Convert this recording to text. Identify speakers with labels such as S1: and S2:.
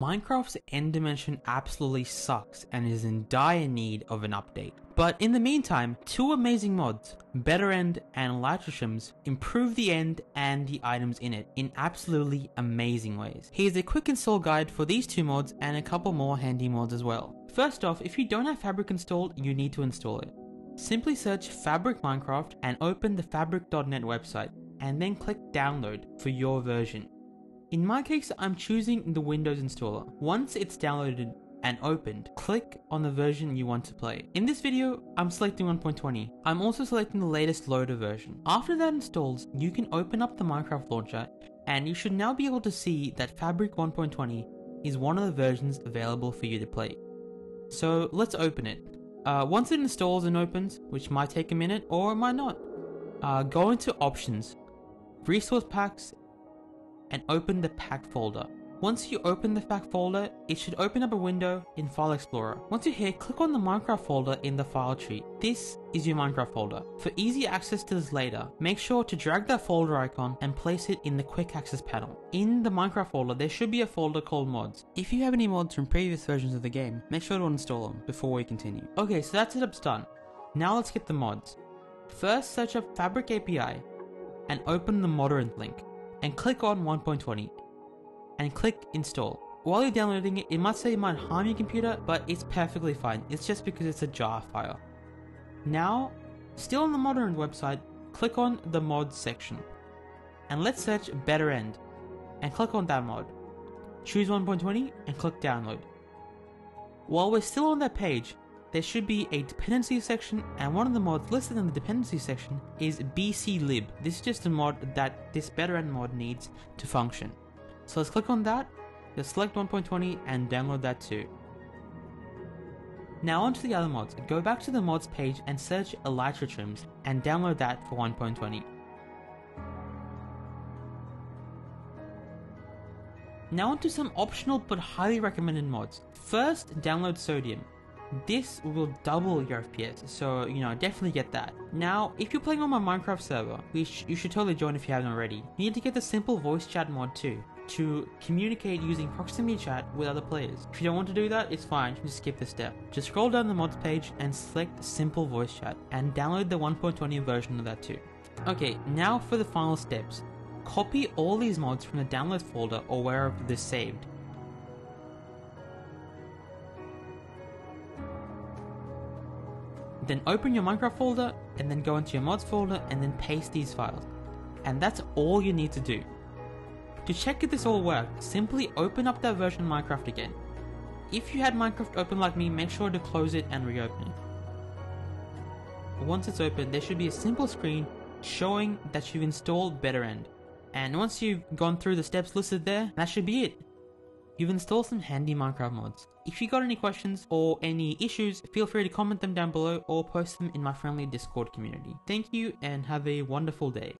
S1: Minecraft's end dimension absolutely sucks and is in dire need of an update. But in the meantime, two amazing mods, Better End and Elytra Trims, improve the end and the items in it in absolutely amazing ways. Here's a quick install guide for these two mods and a couple more handy mods as well. First off, if you don't have Fabric installed, you need to install it. Simply search Fabric Minecraft and open the fabric.net website and then click download for your version. In my case, I'm choosing the Windows installer. Once it's downloaded and opened, click on the version you want to play. In this video, I'm selecting 1.20. I'm also selecting the latest loader version. After that installs, you can open up the Minecraft launcher and you should now be able to see that Fabric 1.20 is one of the versions available for you to play. So let's open it. Uh, once it installs and opens, which might take a minute or might not, uh, go into options, resource packs and open the pack folder. Once you open the pack folder, it should open up a window in File Explorer. Once you're here, click on the Minecraft folder in the file tree. This is your Minecraft folder. For easy access to this later, make sure to drag that folder icon and place it in the quick access panel. In the Minecraft folder, there should be a folder called mods. If you have any mods from previous versions of the game, make sure to install them before we continue. Okay, so that setup's done. Now let's get the mods. First, search up Fabric API and open the Modrinth link and click on 1.20 and click install. While you're downloading it, it might say it might harm your computer, but it's perfectly fine. It's just because it's a jar file. Now, still on the Modrinth website, click on the mods section. And let's search Better End and click on that mod. Choose 1.20 and click download. While we're still on that page, there should be a dependency section and one of the mods listed in the dependency section is bclib. This is just a mod that this better end mod needs to function. So let's click on that, just select 1.20 and download that too. Now onto the other mods, go back to the mods page and search Elytra Trims and download that for 1.20. Now onto some optional but highly recommended mods. First, download Sodium. This will double your FPS, so you know, definitely get that. Now, if you're playing on my Minecraft server, which you should totally join if you haven't already, you need to get the simple voice chat mod too, to communicate using proximity chat with other players. If you don't want to do that, it's fine, you can just skip this step. Just scroll down the mods page and select simple voice chat, and download the 1.20 version of that too. Okay, now for the final steps. Copy all these mods from the download folder or wherever they're saved. Then open your Minecraft folder and then go into your mods folder and then paste these files. And that's all you need to do. To check if this all worked, simply open up that version of Minecraft again. If you had Minecraft open like me, make sure to close it and reopen it. Once it's open, there should be a simple screen showing that you've installed Better End. And once you've gone through the steps listed there, that should be it. You've installed some handy Minecraft mods. If you've got any questions or any issues, feel free to comment them down below or post them in my friendly Discord community. Thank you and have a wonderful day.